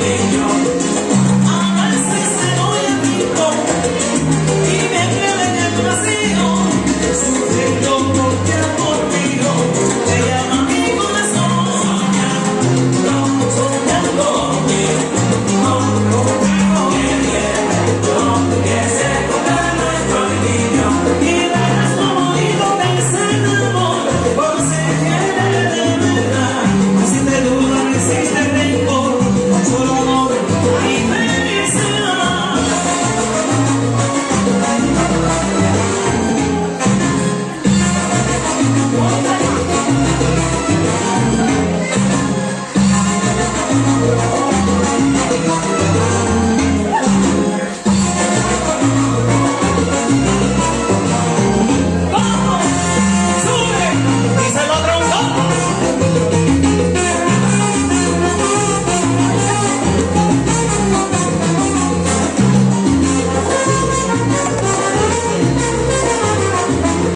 Señor.